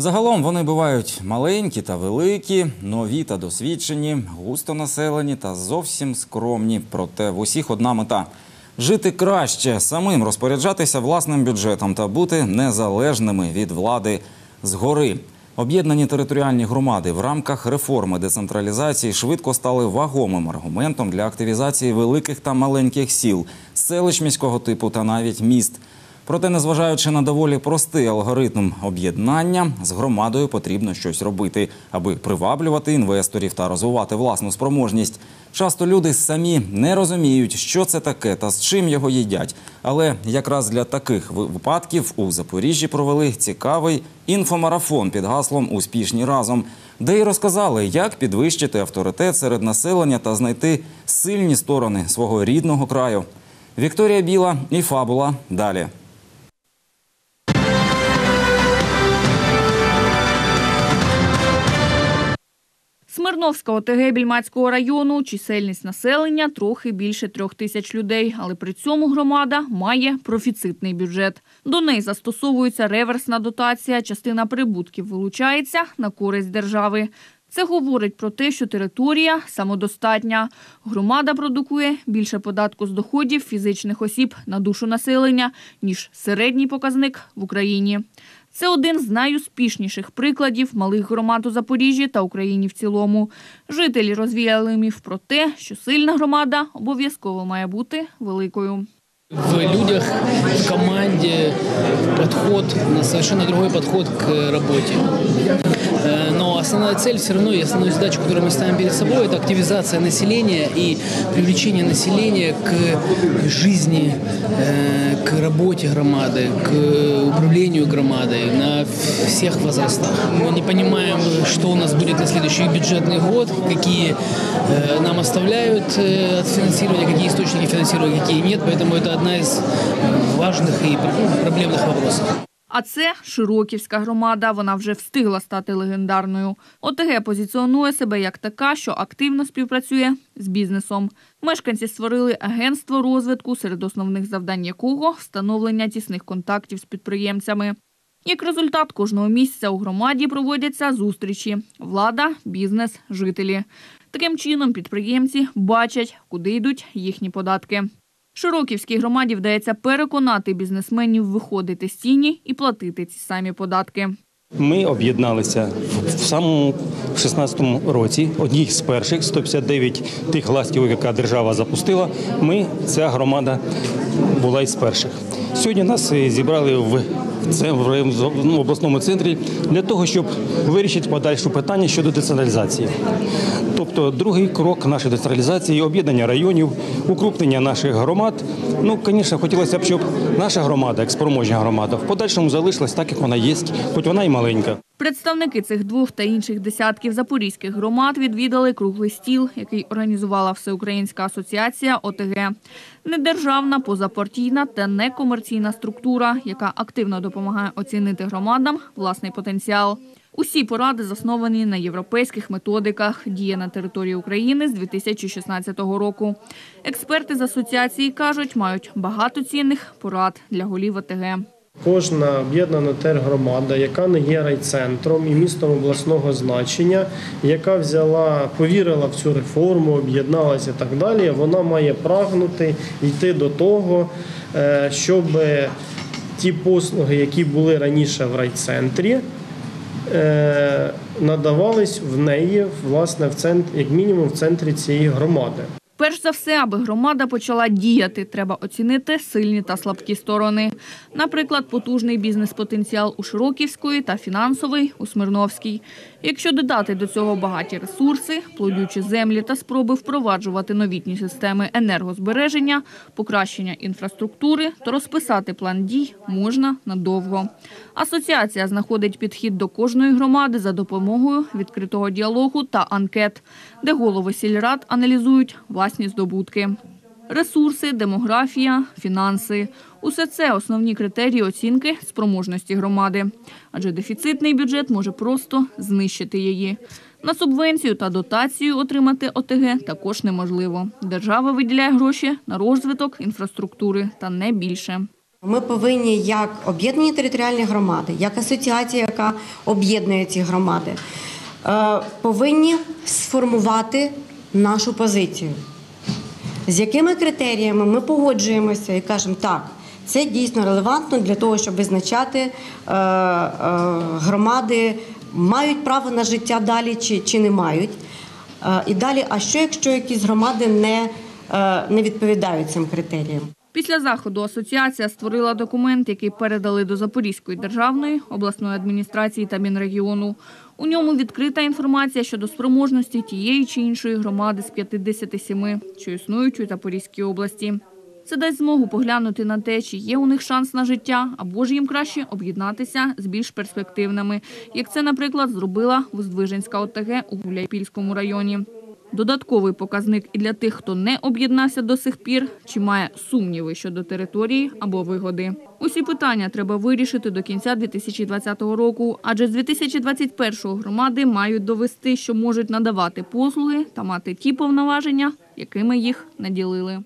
Загалом вони бувають маленькі та великі, нові та досвідчені, густо населені та зовсім скромні. Проте в усіх одна мета жити краще, самим розпоряджатися власним бюджетом та бути незалежними від влади згори. Об'єднані територіальні громади в рамках реформи децентралізації швидко стали вагомим аргументом для активізації великих та маленьких сіл, селищ міського типу та навіть міст. Проте, незважаючи на доволі простий алгоритм об'єднання, з громадою потрібно щось робити, аби приваблювати інвесторів та розвивати власну спроможність. Часто люди самі не розуміють, що це таке та з чим його їдять. Але якраз для таких випадків у Запоріжжі провели цікавий інфомарафон під гаслом Успішні разом, де й розказали, як підвищити авторитет серед населення та знайти сильні сторони свого рідного краю. Вікторія Біла і Фабула далі. Смирновська ОТГ Більмацького району, чисельність населення трохи більше трьох тисяч людей, але при цьому громада має профіцитний бюджет. До неї застосовується реверсна дотація, частина прибутків вилучається на користь держави. Це говорить про те, що територія самодостатня. Громада продукує більше податку з доходів фізичних осіб на душу населення, ніж середній показник в Україні. Це один з найуспішніших прикладів малих громад у Запоріжжі та Україні в цілому. Жителі розвіяли міф про те, що сильна громада обов'язково має бути великою. В людях, в команде подход, совершенно другой подход к работе. Э, Но основная цель все равно и основную задачу, которую мы ставим перед собой, это активизация населения и привлечение населения к жизни, э, к работе громады, к управлению громадой на всех возрастах. Мы не понимаем, что у нас будет на следующий бюджетный год, какие э, нам оставляют от финансирования, какие источники финансирования, какие нет, поэтому это одна из важных и проблемных вопросов. А це Широківська громада. Вона вже встигла стати легендарною. ОТГ позиціонує себе як така, що активно співпрацює з бізнесом. Мешканці створили агентство розвитку, серед основних завдань якого встановлення тісних контактів з підприємцями. Як результат, кожного місяця у громаді проводяться зустрічі: влада, бізнес, жителі. Таким чином підприємці бачать, куди йдуть їхні податки. Широківській громаді вдається переконати бізнесменів виходити з тіні і платити ці самі податки. Ми об'єдналися в- самому 16-му році. Одній з перших 159 тих ластів, яка держава запустила. Ми ця громада була із перших. Сьогодні нас е, зібрали в в ну, в обласному центрі для того, щоб вирішити подальше питання щодо децентралізації. Тобто, другий крок нашої децентралізації об'єднання районів, укрупнення наших громад. Ну, звісно, хотілося б, щоб наша громада, як спроможна громада, в подальшому залишилась так, як вона є, хоч вона і маленька. Представники цих двох та інших десятків запорізьких громад відвідали круглий стіл, який організувала Всеукраїнська асоціація ОТГ. Недержавна, позапартійна та некомерційна структура, яка активно допомагає оцінити громадам власний потенціал. Усі поради засновані на європейських методиках, діє на території України з 2016 року. Експерти з асоціації кажуть, мають багато цінних порад для голів ОТГ. Кожна об'єднана тергромада, яка не є райцентром і містом обласного значення, яка взяла, повірила в цю реформу, об'єдналася і так далі, вона має прагнути йти до того, е, щоб ті послуги, які були раніше в райцентрі, е, надавались в неї, власне, в центр, як мінімум в центрі цієї громади. Перш за все, аби громада почала діяти, треба оцінити сильні та слабкі сторони. Наприклад, потужний бізнес-потенціал у Широківської та фінансовий у Смирновській. Якщо додати до цього багаті ресурси, плодючі землі та спроби впроваджувати новітні системи енергозбереження, покращення інфраструктури, то розписати план дій можна надовго. Асоціація знаходить підхід до кожної громади за допомогою відкритого діалогу та анкет, де голови сільрад аналізують власні здобутки. Ресурси, демографія, фінанси – усе це основні критерії оцінки спроможності громади. Адже дефіцитний бюджет може просто знищити її. На субвенцію та дотацію отримати ОТГ також неможливо. Держава виділяє гроші на розвиток інфраструктури та не більше. Ми повинні як об'єднані територіальні громади, як асоціація, яка об'єднує ці громади, е, повинні сформувати нашу позицію. З якими критеріями ми погоджуємося і кажемо, так, це дійсно релевантно для того, щоб визначати е, е, громади, мають право на життя далі чи, чи не мають. Е, і далі, а що якщо якісь громади не, не відповідають цим критеріям? Після заходу асоціація створила документ, який передали до Запорізької державної, обласної адміністрації та Мінрегіону. У ньому відкрита інформація щодо спроможності тієї чи іншої громади з 57, що існують у Запорізькій області. Це дасть змогу поглянути на те, чи є у них шанс на життя, або ж їм краще об'єднатися з більш перспективними, як це, наприклад, зробила Воздвиженська ОТГ у Гуляйпільському районі. Додатковий показник і для тих, хто не об'єднався до сих пір, чи має сумніви щодо території або вигоди. Усі питання треба вирішити до кінця 2020 року, адже з 2021 громади мають довести, що можуть надавати послуги та мати ті повноваження, якими їх наділили.